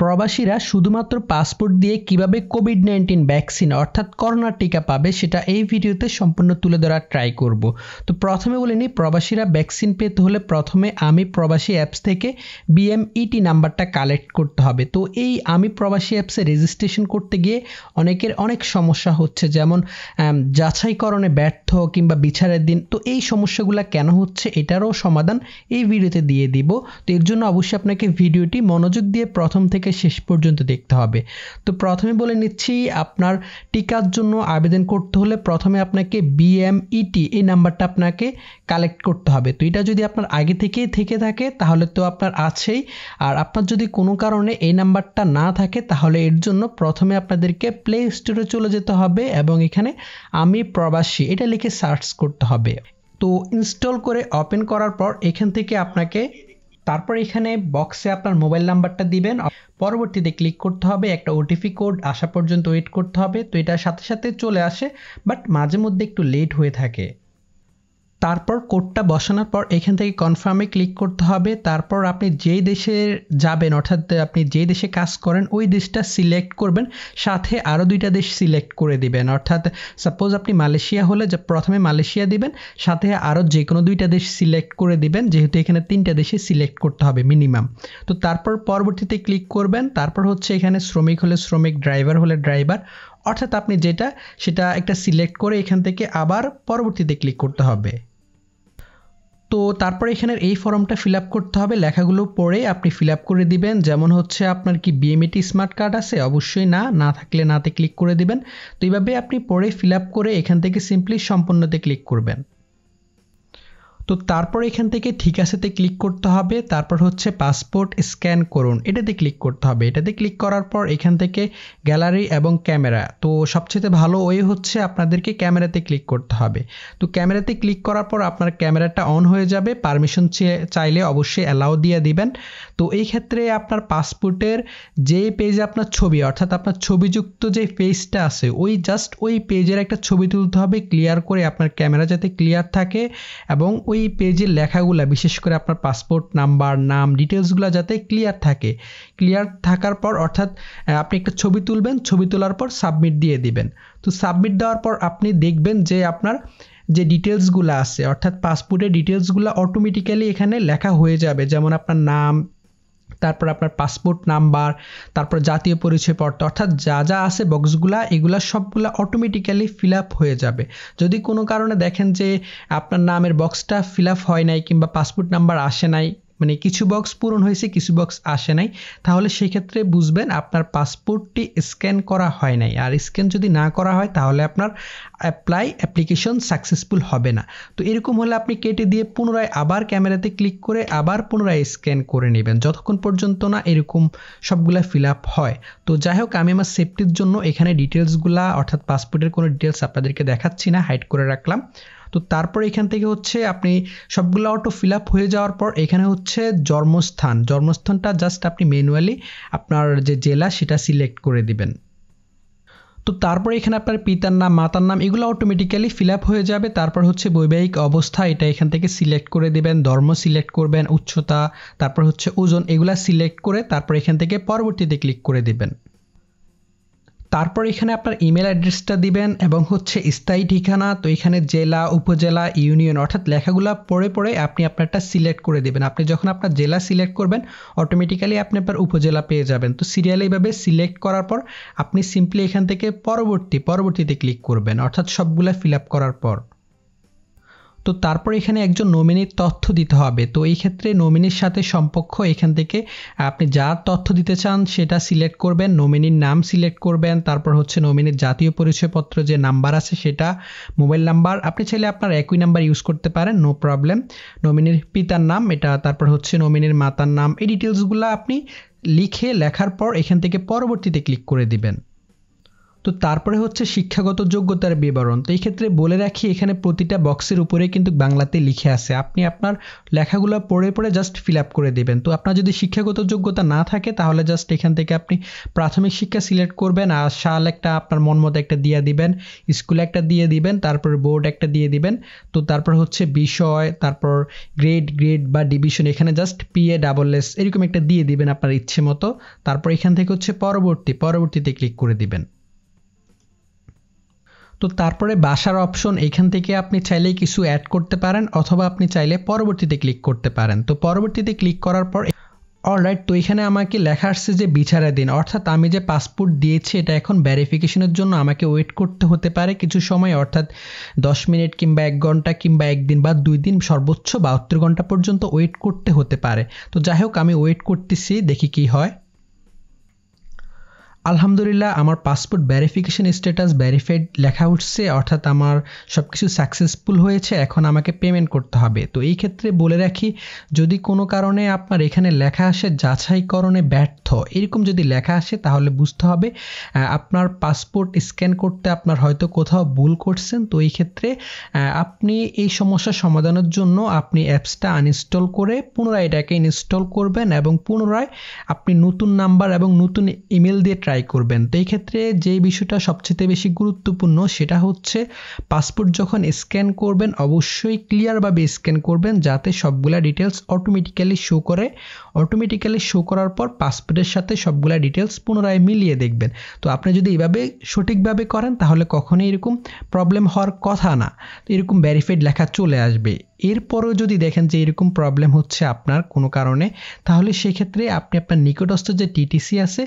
প্রবাসীরা শুধুমাত্র পাসপোর্ট দিয়ে কীভাবে কোভিড নাইন্টিন ভ্যাকসিন অর্থাৎ করোনার টিকা পাবে সেটা এই ভিডিওতে সম্পূর্ণ তুলে ধরার ট্রাই করব। তো প্রথমে বলে নিই, প্রবাসীরা ভ্যাকসিন পেতে হলে প্রথমে আমি প্রবাসী অ্যাপস থেকে বিএমইটি নাম্বারটা কালেক্ট করতে হবে। তো এই আমি প্রবাসী অ্যাপসে রেজিস্ট্রেশন করতে গিয়ে অনেকের অনেক সমস্যা হচ্ছে, যেমন যাচাইকরণে ব্যর্থ কিংবা বিচারের দিন। তো এই সমস্যাগুলো কেন হচ্ছে এটারও সমাধান এই ভিডিওতে দিয়ে দিব। তো এর জন্য অবশ্যই আপনাকে ভিডিওটি মনোযোগ দিয়ে প্রথম থেকে থেকে শেষ পর্যন্ত দেখতে হবে। তো প্রথমে বলে নিচ্ছি, আপনার টিকার জন্য আবেদন করতে হলে প্রথমে আপনাকে বিএমইটি এই নাম্বারটা আপনাকে কালেক্ট করতে হবে। তো এটা যদি আপনার আগে থেকেই থেকে থাকে, তাহলে তো আপনার আছেই। আর আপনার যদি কোনো কারণে এই নাম্বারটা না থাকে, তাহলে এর জন্য প্রথমে আপনাদেরকে প্লে স্টোরে চলে যেতে হবে এবং এখানে আমি প্রবাসী, এটা লিখে সার্চ করতে হবে। তো ইনস্টল করে ওপেন করার পর এখান থেকে আপনাকে, তারপর এখানে বক্সে আপনার মোবাইল নাম্বারটা দিবেন। পরবর্তীতে ক্লিক করতে হবে, একটা ওটিপি কোড আসা পর্যন্ত ওয়েট করতে হবে। তো এটার সাথে সাথে চলে আসে বাট মাঝে মধ্যে একটু লেট হয়ে থাকে। তারপর কোডটা বসানোর পর এখান থেকে কনফার্মে ক্লিক করতে হবে। তারপর আপনি যেই দেশে যাবেন, অর্থাৎ আপনি যেই দেশে কাজ করেন, ওই দেশটা সিলেক্ট করবেন। সাথে আরও দুইটা দেশ সিলেক্ট করে দিবেন। অর্থাৎ সাপোজ আপনি মালয়েশিয়া হলে প্রথমে মালয়েশিয়া দিবেন, সাথে আরও যে কোনো দুইটা দেশ সিলেক্ট করে দিবেন, যেহেতু এখানে তিনটা দেশে সিলেক্ট করতে হবে মিনিমাম তো তারপর পরবর্তীতে ক্লিক করবেন। তারপর হচ্ছে এখানে শ্রমিক হলে শ্রমিক ড্রাইভার হলে ড্রাইভার অর্থাৎ আপনি যেটা, সেটা একটা সিলেক্ট করে এখান থেকে আবার পরবর্তীতে ক্লিক করতে হবে। তো তারপরে এখানের এই ফর্মটা ফিল আপ করতে হবে। লেখাগুলো পড়ে আপনি ফিল আপ করে দিবেন। যেমন হচ্ছে আপনার কি বিএমএটি স্মার্ট কার্ড আছে? অবশ্যই না। না থাকলে নাতে ক্লিক করে দিবেন। তো এইভাবে আপনি পড়ে ফিল আপ করে এখান থেকে সিম্পলি সম্পন্নতে ক্লিক করবেন। তো তারপর এখান থেকে ঠিক আছেতে ক্লিক করতে হবে। তারপর হচ্ছে পাসপোর্ট স্ক্যান করুন। এটাতে ক্লিক করতে হবে। এটাতে ক্লিক করার পর এখান থেকে গ্যালারি এবং ক্যামেরা তো সবচেয়ে ভালো ওয়ে হচ্ছে আপনাদেরকে ক্যামেরাতে ক্লিক করতে হবে। তো ক্যামেরাতে ক্লিক করার পর আপনার ক্যামেরাটা অন হয়ে যাবে। পারমিশন চাইলে অবশ্যই অ্যালাউ দিয়ে দিবেন। তো এই ক্ষেত্রে আপনার পাসপোর্টের যে পেজে আপনার ছবি, অর্থাৎ আপনার ছবিযুক্ত যে পেজটা আছে, ওই জাস্ট ওই পেজের একটা ছবি তুলতে হবে। ক্লিয়ার করে আপনার ক্যামেরা যাতে ক্লিয়ার থাকে এবং ওই ওই পেজের লেখাগুলো, বিশেষ করে আপনার পাসপোর্ট নাম্বার নাম ডিটেলসগুলো যাতে ক্লিয়ার থাকে। ক্লিয়ার থাকার পর অর্থাৎ আপনি একটা ছবি তুলবেন, ছবি তোলার পর সাবমিট দিয়ে দিবেন। তো সাবমিট দেওয়ার পর আপনি দেখবেন যে আপনার যে ডিটেলসগুলো আছে, অর্থাৎ পাসপোর্টের ডিটেলসগুলো অটোমেটিক্যালি এখানে লেখা হয়ে যাবে। যেমন আপনার নাম তারপর আপনার পাসপোর্ট নাম্বার, তারপর জাতীয় পরিচয়পত্র অর্থাৎ যা যা আছে বক্সগুলা, এগুলা সবগুলা অটোমেটিক্যালি ফিল আপ হয়ে যাবে। যদি কোনো কারণে দেখেন যে আপনার নামের বক্সটা ফিল আপ হয় নাই কিংবা পাসপোর্ট নাম্বার আসে নাই মানে কিছু বক্স পূরণ হয়েছে, কিছু বক্স আসে নাই। তাহলে সেই ক্ষেত্রে বুঝবেন আপনার পাসপোর্টটি স্ক্যান করা হয় নাই। আর স্ক্যান যদি না করা হয়, তাহলে আপনার অ্যাপ্লাই অ্যাপ্লিকেশন সাকসেসফুল হবে না। তো এরকম হলে আপনি কেটে দিয়ে পুনরায় আবার ক্যামেরাতে ক্লিক করে আবার পুনরায় স্ক্যান করে নেবেন। যতক্ষণ পর্যন্ত না এরকম সবগুলা ফিল আপ হয়। তো যাই হোক, আমি আমার সেফটির জন্য এখানে ডিটেলসগুলা অর্থাৎ পাসপোর্টের কোনো ডিটেলস আপনাদেরকে দেখাচ্ছি না হাইড করে রাখলাম। তো তারপর এখান থেকে হচ্ছে আপনি সবগুলো অটো ফিল আপ হয়ে যাওয়ার পর এখানে হচ্ছে জন্মস্থান। জন্মস্থানটা জাস্ট আপনি ম্যানুয়ালি আপনার যে জেলা সেটা সিলেক্ট করে দিবেন। তো তারপর এখানে আপনার পিতার নাম, মাতার নাম এগুলো অটোমেটিক্যালি ফিল আপ হয়ে যাবে। তারপর হচ্ছে বৈবাহিক অবস্থা এটা এখান থেকে সিলেক্ট করে দেবেন, ধর্ম সিলেক্ট করবেন, উচ্চতা, তারপর হচ্ছে ওজন এগুলা সিলেক্ট করে তারপর এখান থেকে পরবর্তীতে ক্লিক করে দিবেন। তারপর এখানে আপনার ইমেল অ্যাড্রেসটা দিবেন এবং হচ্ছে স্থায়ী ঠিকানা, তো এখানে জেলা, উপজেলা ইউনিয়ন অর্থাৎ লেখাগুলো পড়ে পড়ে আপনি আপনারটা সিলেক্ট করে দেবেন। আপনি যখন আপনার জেলা সিলেক্ট করবেন অটোমেটিক্যালি আপনি আপনার উপজেলা পেয়ে যাবেন। তো সিরিয়াল এইভাবে সিলেক্ট করার পর আপনি সিম্পলি এখান থেকে পরবর্তী, পরবর্তীতে ক্লিক করবেন, অর্থাৎ সবগুলা ফিল আপ করার পর। তো তারপর এখানে একজন নমিনির তথ্য দিতে হবে। তো এই ক্ষেত্রে নমিনির সাথে সম্পর্ক এখান থেকে, আপনি যার তথ্য দিতে চান সেটা সিলেক্ট করবেন, নমিনির নাম সিলেক্ট করবেন, তারপর হচ্ছে নমিনির জাতীয় পরিচয়পত্র যে নাম্বার আছে সেটা, মোবাইল নাম্বার, আপনি চাইলে আপনার একই নাম্বার ইউজ করতে পারেন, নো প্রবলেম। নমিনির পিতার নাম, এটা তারপর হচ্ছে নমিনির মাতার নাম, এই ডিটেলসগুলো আপনি লিখে লেখার পর এখান থেকে পরবর্তীতে ক্লিক করে দিবেন। তো তারপরে হচ্ছে শিক্ষাগত যোগ্যতার বিবরণ। তো এই ক্ষেত্রে বলে রাখি, এখানে প্রতিটা বক্সের উপরে কিন্তু বাংলাতে লিখে আছে। আপনি আপনার লেখাগুলো পড়ে পড়ে জাস্ট ফিল আপ করে দেবেন। তো আপনার যদি শিক্ষাগত যোগ্যতা না থাকে, তাহলে জাস্ট এখান থেকে আপনি প্রাথমিক শিক্ষা সিলেক্ট করবেন আর সাল একটা আপনার মন মতো একটা দিয়ে দিবেন স্কুলে একটা দিয়ে দিবেন, তারপর বোর্ড একটা দিয়ে দিবেন। তো তারপর হচ্ছে বিষয়, তারপর গ্রেড গ্রেড বা ডিভিশন এখানে জাস্ট পিএ ডাবল এস এরকম একটা দিয়ে দিবেন আপনার ইচ্ছে মতো। তারপর এখান থেকে হচ্ছে পরবর্তী, পরবর্তীতে ক্লিক করে দিবেন। তো তারপরে বাসার অপশন এখান থেকে আপনি চাইলে কিছু অ্যাড করতে পারেন অথবা আপনি চাইলে পরবর্তীতে ক্লিক করতে পারেন। তো পরবর্তীতে ক্লিক করার পর অলরাইট তো এখানে আমাকে লেখা আসছে যে দিন, অর্থাৎ আমি যে পাসপোর্ট দিয়েছি এটা এখন ভ্যারিফিকেশনের জন্য আমাকে ওয়েট করতে হতে পারে কিছু সময়, অর্থাৎ দশ মিনিট কিংবা এক ঘণ্টা কিংবা একদিন বা দুই দিন সর্বোচ্চ বাহাত্তর ঘণ্টা পর্যন্ত ওয়েট করতে হতে পারে। তো যাই হোক, আমি ওয়েট করতেছি, দেখি কি হয়। আলহামদুলিল্লাহ, আমার পাসপোর্ট ভ্যারিফিকেশন স্ট্যাটাস ভ্যারিফাইড লেখা উঠছে, অর্থাৎ আমার সব কিছু সাকসেসফুল হয়েছে, এখন আমাকে পেমেন্ট করতে হবে। তো এই ক্ষেত্রে বলে রাখি, যদি কোনো কারণে আপনার এখানে লেখা আসে যাচাইকরণে ব্যর্থ, এরকম যদি লেখা আসে তাহলে বুঝতে হবে আপনার পাসপোর্ট স্ক্যান করতে আপনার হয়তো কোথাও ভুল করছেন, তো এই ক্ষেত্রে আপনি এই সমস্যা সমাধানের জন্য আপনি অ্যাপসটা আনইনস্টল করে পুনরায় এটাকে ইনস্টল করবেন এবং পুনরায় আপনি নতুন নাম্বার এবং নতুন ইমেল দিয়ে ট্রাই করবেন। তো এই ক্ষেত্রে যে বিষয়টা সবচেয়ে বেশি গুরুত্বপূর্ণ সেটা হচ্ছে পাসপোর্ট যখন স্ক্যান করবেন, অবশ্যই ক্লিয়ারভাবে স্ক্যান করবেন যাতে সবগুলা ডিটেলস অটোমেটিক্যালি শো করে। অটোমেটিক্যালি শো করার পর পাসপোর্টের সাথে সবগুলা ডিটেলস পুনরায় মিলিয়ে দেখবেন। তো আপনি যদি এইভাবে সঠিকভাবে করেন তাহলে কখনোই এরকম প্রবলেম হওয়ার কথা না। এরকম ভ্যারিফাইড লেখা চলে আসবে। এরপরও যদি দেখেন যে এরকম প্রবলেম হচ্ছে আপনার কোনো কারণে, তাহলে সেক্ষেত্রে আপনি আপনার নিকটস্থ যে টিটিসি আছে,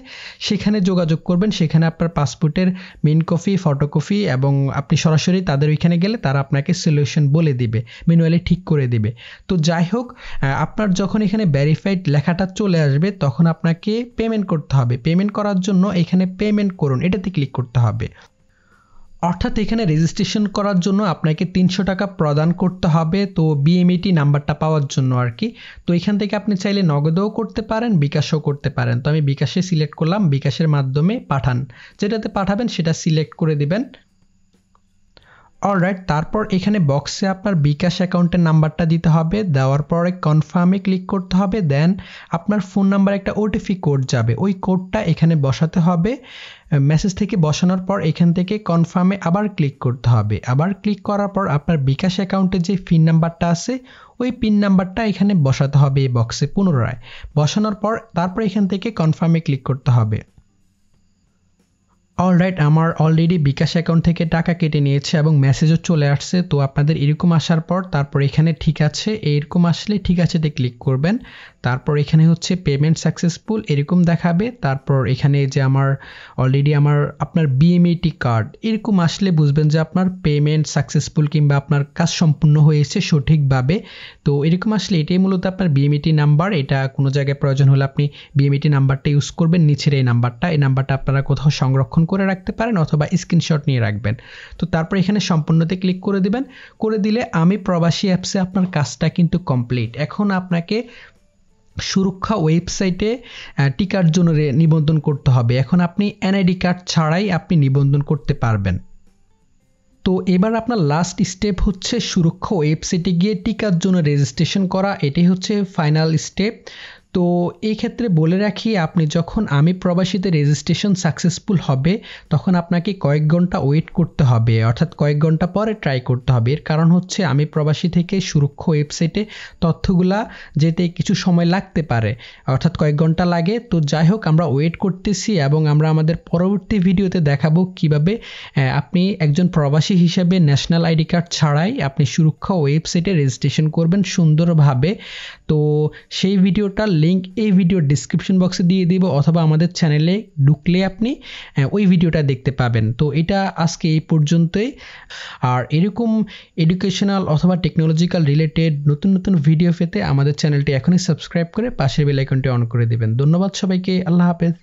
সেখানে যোগাযোগ করবেন। সেখানে আপনার পাসপোর্টের মেন কপি ফটোকপি এবং আপনি সরাসরি তাদের ওইখানে গেলে তারা আপনাকে সলিউশন বলে দিবে ম্যানুয়ালি ঠিক করে দিবে। তো যাই হোক আপনার যখন এখানে ভ্যারিফাইড লেখাটা চলে আসবে, তখন আপনাকে পেমেন্ট করতে হবে। পেমেন্ট করার জন্য এখানে পেমেন্ট করুন, এটাতে ক্লিক করতে হবে। অর্থাৎ এখানে রেজিস্ট্রেশন করার জন্য আপনাকে তিনশো টাকা প্রদান করতে হবে, তো বিএমএটি নাম্বারটা পাওয়ার জন্য আর কি। তো এখান থেকে আপনি চাইলে নগদেও করতে পারেন, বিকাশও করতে পারেন। তো আমি বিকাশে সিলেক্ট করলাম, বিকাশের মাধ্যমে পাঠান। যেটাতে পাঠাবেন সেটা সিলেক্ট করে দিবেন। অলরাইট তারপর এখানে বক্সে আপনার বিকাশ অ্যাকাউন্টের নাম্বারটা দিতে হবে। দেওয়ার পরে কনফার্মে ক্লিক করতে হবে। দেন আপনার ফোন নাম্বার একটা ওটিপি কোড যাবে। ওই কোডটা এখানে বসাতে হবে। মেসেজ থেকে বসানোর পর এখান থেকে কনফার্মে আবার ক্লিক করতে হবে। আবার ক্লিক করার পর আপনার বিকাশ অ্যাকাউন্টের যে পিন নাম্বারটা আছে, ওই পিন নাম্বারটা এখানে বসাতে হবে এই বক্সে পুনরায়। বসানোর পর তারপর এখান থেকে কনফার্মে ক্লিক করতে হবে। অলরাইট আমার অলরেডি বিকাশ অ্যাকাউন্ট থেকে টাকা কেটে নিয়েছে এবং মেসেজও চলে আসছে, তো আপনাদের এরকম আসার পর তারপর এখানে ঠিক আছে, এরকম আসলে ঠিক আছেতে ক্লিক করবেন। তারপর এখানে হচ্ছে পেমেন্ট সাকসেসফুল এরকম দেখাবে। তারপর এখানে যে আমার অলরেডি আমার, আপনার বিএমএটি কার্ড এরকম আসলে বুঝবেন যে আপনার পেমেন্ট সাকসেসফুল কিংবা আপনার কাজ সম্পূর্ণ হয়েছে সঠিকভাবে। তো এরকম আসলে এটাই মূলত আপনার বিএমইটি নাম্বার এটা কোনো জায়গায় প্রয়োজন হলে আপনি বিএমইটি নাম্বারটা ইউজ করবেন, নিচের এই নাম্বারটা এই নাম্বারটা আপনারা কোথাও সংরক্ষণ করে রাখতে পারেন অথবা স্ক্রিনশট নিয়ে রাখবেন। তো তারপর এখানে সম্পূর্ণতে ক্লিক করে দিবেন। করে দিলে আমি প্রবাসী অ্যাপসে আপনার কাজটা কিন্তু কমপ্লিট এখন আপনাকে সুরক্ষা ওয়েবসাইটে টিকার জন্য নিবন্ধন করতে হবে। এখন আপনি এনআইডি কার্ড ছাড়াই আপনি নিবন্ধন করতে পারবেন। তো এবার আপনার লাস্ট স্টেপ হচ্ছে সুরক্ষা ওয়েবসাইটে গিয়ে টিকার জন্য রেজিস্ট্রেশন করা। এটাই হচ্ছে ফাইনাল স্টেপ তো এই ক্ষেত্রে বলে রাখি, আপনি যখন আমি প্রবাসীতে রেজিস্ট্রেশন সাকসেসফুল হবে, তখন আপনাকে কয়েক ঘণ্টা ওয়েট করতে হবে। অর্থাৎ কয়েক ঘণ্টা পরে ট্রাই করতে হবে। এর কারণ হচ্ছে, আমি প্রবাসী থেকে সুরক্ষা ওয়েবসাইটে তথ্যগুলা যেতে কিছু সময় লাগতে পারে। অর্থাৎ কয়েক ঘণ্টা লাগে। তো যাই হোক, আমরা ওয়েট করতেছি এবং আমরা আমাদের পরবর্তী ভিডিওতে দেখাবো কীভাবে আপনি একজন প্রবাসী হিসেবে ন্যাশনাল আইডি কার্ড ছাড়াই আপনি সুরক্ষা ওয়েবসাইটে রেজিস্ট্রেশন করবেন সুন্দরভাবে। তো সেই ভিডিওটা লিঙ্ক এই ভিডিওর ডিসক্রিপশন বক্সে দিয়ে দিব অথবা আমাদের চ্যানেলে ঢুকলে আপনি ওই ভিডিওটা দেখতে পাবেন। তো এটা আজকে এই পর্যন্তই। আর এরকম এডুকেশনাল অথবা টেকনোলজিক্যাল রিলেটেড নতুন নতুন ভিডিও পেতে আমাদের চ্যানেলটি এখনই সাবস্ক্রাইব করে পাশের বেল আইকনটি অন করে দেবেন। ধন্যবাদ সবাইকে। আল্লাহ হাফেজ।